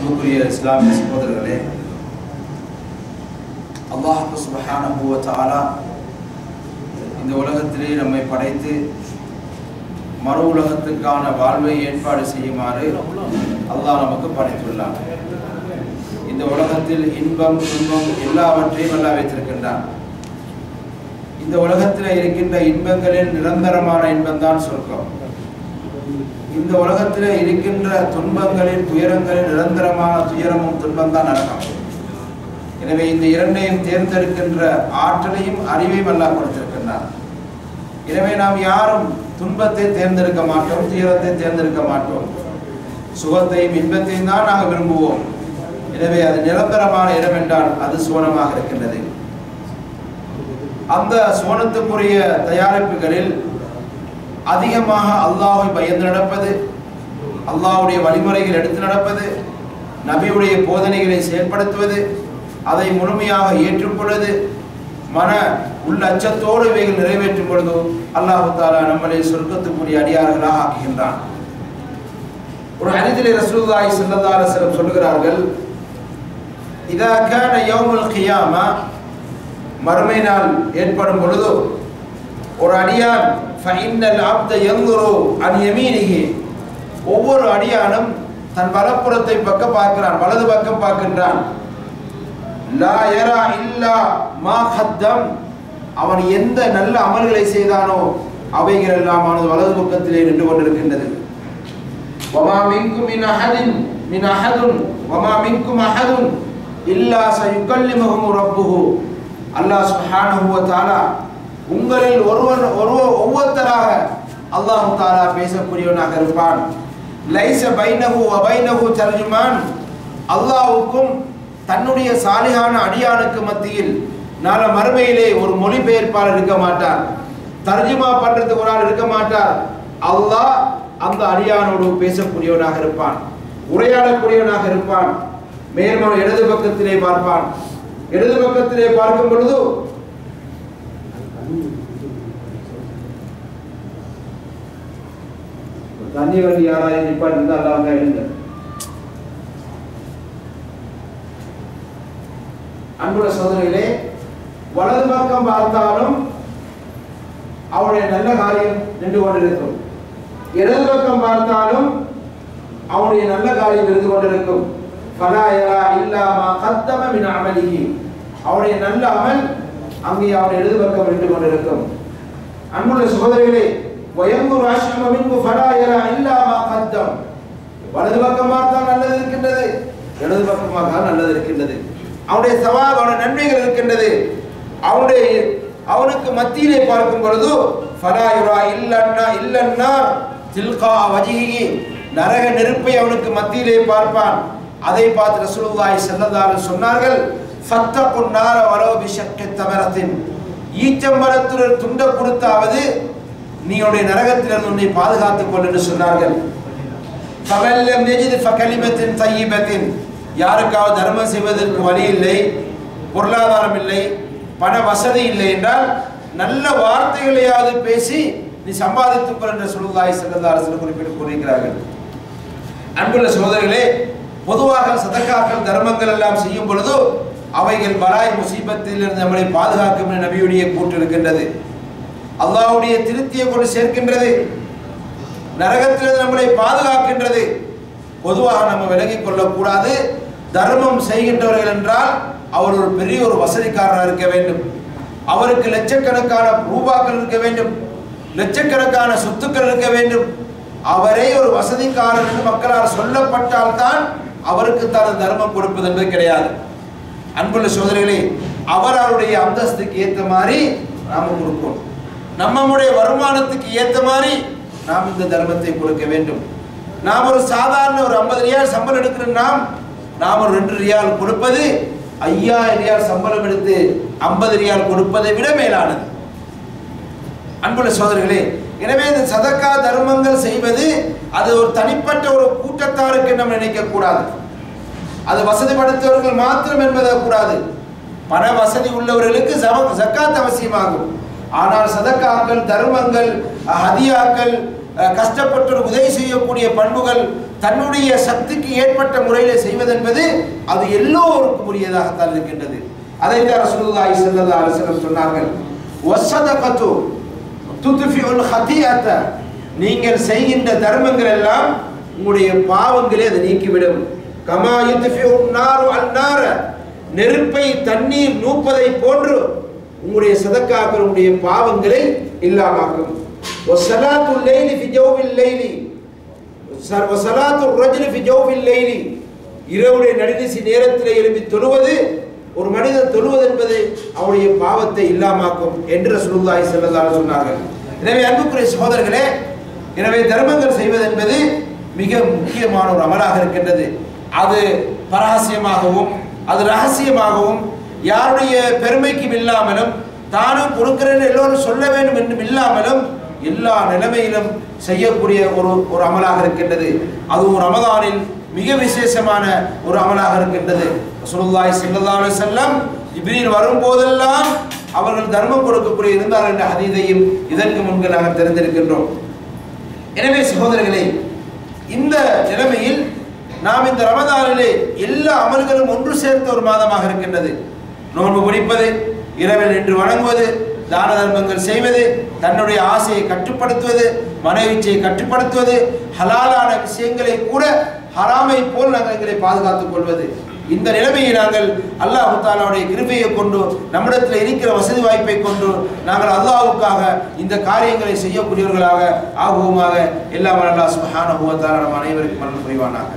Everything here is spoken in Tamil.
அன்புக்குரிய இஸ்லாமிய சகோதரர்களே அல்லாஹு சுபஹான வ இந்த உலகத்திலே நம்மை படைத்து மறு உலகத்துக்கான வாழ்வை ஏற்பாடு செய்யுமாறு அல்லாஹ் நமக்கு படைத்துள்ளார் இந்த உலகத்தில் இன்பம் துன்பம் எல்லாவற்றையும் நல்லா வைத்திருக்கின்றான். இந்த உலகத்தில் இருக்கின்ற இன்பங்களில் நிரந்தரமான இன்பம்தான் சொர்க்கம். இந்த உலகத்தில் இருக்கின்ற துன்பங்களின் துயரங்களில் நிரந்தரமான துயரமும் துன்பம்தான் நடக்கும். எனவே இந்த இரண்டையும் தேர்ந்தெடுக்கின்ற ஆற்றலையும் அறிவையும் அல்லா கொடுத்திருக்கின்றார். எனவே நாம் யாரும் துன்பத்தை தேர்ந்தெடுக்க மாட்டோம் துயரத்தை தேர்ந்தெடுக்க மாட்டோம். சுகத்தையும் இன்பத்தையும் தான் நாங்கள் விரும்புவோம். எனவே அது நிரந்தரமான இடம் என்றால் அது சுவனமாக இருக்கின்றது. அந்த சுவனத்துக்குரிய தயாரிப்புகளில் அதிகமாக அல்லாஹை பயந்து நடப்பது அல்லாஹ்வுடைய வழிமுறைகள் எடுத்து நடப்பது நபியுடைய போதனைகளை செயல்படுத்துவது அதை முழுமையாக ஏற்றுக்கொள்வது மன உள்ள அச்சத்தோடு இவைகள் நிறைவேற்றும் பொழுது அல்லாஹு தாலா நம்மளை சொர்க்கத்துக்குரிய அடியார்களாக ஆக்குகின்றான். ஒரு ஹரிதிலே ரசூலுல்லாஹி செல்லதார சிலர் சொல்லுகிறார்கள் இதற்கான கான யௌமுல் கியாமா மறுமை நாள் ஏற்படும் பொழுது ஒரு அடியான் ஃபைனல் ஆப்த எங்குரோ அன் யமீனிஹி ஒவ்வொரு அடியானும் தன் வலப்புறத்தை பக்கம் பார்க்கிறான் வலது பக்கம் பார்க்கின்றான். லா யரா இல்லா மா ஹத்தம் அவன் எந்த நல்ல அமல்களை செய்தானோ அவைகள் எல்லாம் அவனது வலது பக்கத்திலே நின்று கொண்டிருக்கின்றது. வமா மின்கும் மின் அஹதின் மின் அஹதுன். வமா மின்கும் அஹதுன். இல்லா சயுக்கல்லிமஹும் ரப்புஹு. அல்லாஹ் சுப்ஹானஹு வ தஆலா உங்களில் ஒருவன் ஒருவ அல்லாஹ் தாலா பேசக்கூடியவனாக இருப்பான். லைச பைனகு அபைனகு தர்ஜுமான். அல்லாவுக்கும் தன்னுடைய சாலிகான அடியானுக்கு மத்தியில் நாள மறுமையிலே ஒரு மொழிபெயர்ப்பாளர் இருக்க மாட்டார். தர்ஜுமா பண்றதுக்கு ஒரு ஆள் இருக்க மாட்டார். அல்லாஹ் அந்த அடியானோடு பேசக்கூடியவனாக இருப்பான். உரையாடக்கூடியவனாக இருப்பான். மேலும் இடது பக்கத்திலே பார்ப்பான். இடது பக்கத்திலே பார்க்கும் பொழுது தண்ணி வண்டி யாராவது நிப்பாட்டி இருந்தால் அல்லாஹ் எழுந்த அன்புள்ள சோதனையிலே வலது பக்கம் பார்த்தாலும் அவனுடைய நல்ல காரியம் நின்று கொண்டிருக்கும். இடது பக்கம் பார்த்தாலும் அவனுடைய நல்ல காரியம் இருந்து கொண்டிருக்கும். பலாயரா இல்லாமா கத்தம மின் அமலிஹி. அவனுடைய நல்ல அமல் அங்கே அவன் இடது பக்கம் நின்று கொண்டிருக்கும். அன்புள்ள சகோதரிகளே வயங்கு ராஷ்டிரம் மின்கு ஃபலாயரா இல்லாமா கத்தம் வலது பக்கமாக தான் நல்லது இருக்கின்றது. இடது பக்கமாக தான் நல்லது இருக்கின்றது. அவனுடைய சவாப் அவனுடைய நன்மைகள் இருக்கின்றது. அவனுடைய அவனுக்கு மத்தியிலே பார்க்கும் பொழுது ஃபலாயுரா இல்லன்னா இல்லன்னா தில்கா வஜிகி நரக நெருப்பை அவனுக்கு மத்தியிலே பார்ப்பான். அதை பார்த்து ரசூலுல்லாஹி ஸல்லல்லாஹு சொன்னார்கள் ஃபத்தகுன் நார வலோ பிஷக்கி தமரத்தின். ஈச்சம்பரத்துடன் துண்ட கொடுத்தாவது நீங்களுடைய நரகத்திலிருந்து உன்னை பாதுகாத்துக் கொள் என்று சொன்னார்கள். ஃபவல்லம் நெஜித் ஃபகலிமத்தின் யாருக்காவது தர்மம் செய்வதற்கு வழி இல்லை பொருளாதாரம் இல்லை பண வசதி இல்லை என்றால் நல்ல வார்த்தைகளையாவது பேசி நீ சம்பாதித்துக் கொள் என்று சொல்லுதாய் செல்லதா அரசு குறிப்பிட்டு கூறுகிறார்கள். அன்புள்ள சகோதரர்களே பொதுவாக சதக்காக்கள் தர்மங்கள் எல்லாம் செய்யும் பொழுது அவைகள் பலாய் முசீபத்தில் இருந்து நம்மளை பாதுகாக்கும் என நபியுடைய கூற்று இருக்கின்றது. அல்லாவுடைய திருப்தியை கொண்டு சேர்க்கின்றது. நரகத்திலிருந்து நம்மளை பாதுகாக்கின்றது. பொதுவாக நம்ம விலகிக் கொள்ளக்கூடாது. தர்மம் செய்கின்றவர்கள் என்றால் அவர் ஒரு பெரிய ஒரு வசதிக்காரராக இருக்க வேண்டும். அவருக்கு லட்சக்கணக்கான ரூபாக்கள் இருக்க வேண்டும். லட்சக்கணக்கான சொத்துக்கள் இருக்க வேண்டும். அவரே ஒரு வசதிக்காரர் என்று மக்களால் சொல்லப்பட்டால்தான் அவருக்கு தனது தர்மம் கொடுப்பது என்பது கிடையாது. அன்புள்ள சோதரிகளே அவர் அவருடைய அந்தஸ்துக்கு ஏற்ற மாதிரி நாம கொடுப்போம். நம்முடைய வருமானத்துக்கு ஏற்ற மாதிரி நாம் இந்த தர்மத்தை கொடுக்க வேண்டும். நாம் ஒரு சாதாரண ஒரு ஐம்பது ரியால் சம்பளம் எடுக்கிற நாம் நாம் ஒரு ரெண்டு ரியால் கொடுப்பது ஐயாயிரம் ரியால் சம்பளம் எடுத்து ஐம்பது ரியால் கொடுப்பதை விட மேலானது. அன்புள்ள சோதரிகளே எனவே இந்த சதக்கா தர்மங்கள் செய்வது அது ஒரு தனிப்பட்ட ஒரு கூட்டத்தாருக்கு நம்ம நினைக்க கூடாது. அது வசதி படைத்தவர்கள் மாத்திரம் என்பதை கூடாது. பண வசதி உள்ளவர்களுக்கு ஜம- ஜக்காத் அவசியமாகும். ஆனால் சதக்காக்கள் தர்மங்கள் ஹதியாக்கள் கஷ்டப்பட்டு உதவி செய்யக்கூடிய பண்புகள் தன்னுடைய சக்திக்கு ஏற்பட்ட முறையில் செய்வதென்பது அது எல்லோருக்கும் உரியதாகத்தான் இருக்கின்றது. அதை ரசூலுல்லாஹி ஸல்லல்லாஹு அலைஹி வஸல்லம் சொன்னார்கள். வஸதகத்து துத்ஃபிஉல் ஹதியத நீங்கள் செய்கின்ற தர்மங்கள் எல்லாம் உங்களுடைய பாவங்களே அதை நீக்கிவிடும். கமா யுத்ஃபிஉன் நாரு அன்னார நெருப்பை தண்ணீர் நூப்பதை போன்று உங்களுடைய சதக்காக்கள் உங்களுடைய பாவங்களை இல்லாமாக்கும். வஸலாத்து லைலி ஃபி ஜௌவில் லைலி. வஸலாத்து ரஜுலி ஃபி ஜௌவில் லைலி. இரவுடைய நடுநிசி நேரத்தில் எழுப்பி தொழுவது ஒரு மனிதன் தொழுவது என்பது அவனுடைய பாவத்தை இல்லாமாக்கும் என்று ரசூலுல்லாஹி ஸல்லல்லாஹு சொன்னார்கள். எனவே அன்புக்குரிய சகோதரர்களே எனவே தர்மங்கள் செய்வது என்பது மிக முக்கியமான ஒரு அமலாக இருக்கின்றது. அது பரகசியமாகவும் அது ரகசியமாகவும் யாருடைய பெருமைக்கும் இல்லாமலும் தானும் கொடுக்கிறேன் எல்லோரும் சொல்ல வேண்டும் என்றும் இல்லாமலும் எல்லா நிலைமையிலும் செய்யக்கூடிய ஒரு ஒரு அமலாக இருக்கின்றது. அது ஒரு ரமதானில் மிக விசேஷமான ஒரு அமலாக இருக்கின்றது. சுருல்லாய் செல்லதான செல்லம் வஸல்லம் வரும்போதெல்லாம் அவர்கள் தர்மம் கொடுக்கக்கூடிய இருந்தார் என்ற அதீதையும் இதற்கு முன்பு நாங்கள் தெரிந்திருக்கின்றோம். எனவே சகோதரர்களே இந்த நிலைமையில் நாம் இந்த ரமதானிலே எல்லா அமல்களும் ஒன்று சேர்த்த ஒரு மாதமாக இருக்கின்றது. நோன்பு பிடிப்பது இரவில் நின்று வணங்குவது தான தர்மங்கள் செய்வது தன்னுடைய ஆசையை கட்டுப்படுத்துவது மனைவிச்சையை கட்டுப்படுத்துவது ஹலாலான விஷயங்களை கூட ஹராமை போல் நாங்கள் எங்களை பாதுகாத்துக் கொள்வது. இந்த நிலைமையை நாங்கள் அல்லாஹு தாலாவுடைய கிருபையை கொண்டு நம்மிடத்தில் இருக்கிற வசதி வாய்ப்பை கொண்டு நாங்கள் அல்லாவுக்காக இந்த காரியங்களை செய்யக்கூடியவர்களாக ஆகுவோமாக. எல்லாம் அல்லா சுப்ஹானஹு நம் அனைவருக்கும் அருள் புரிவானாக.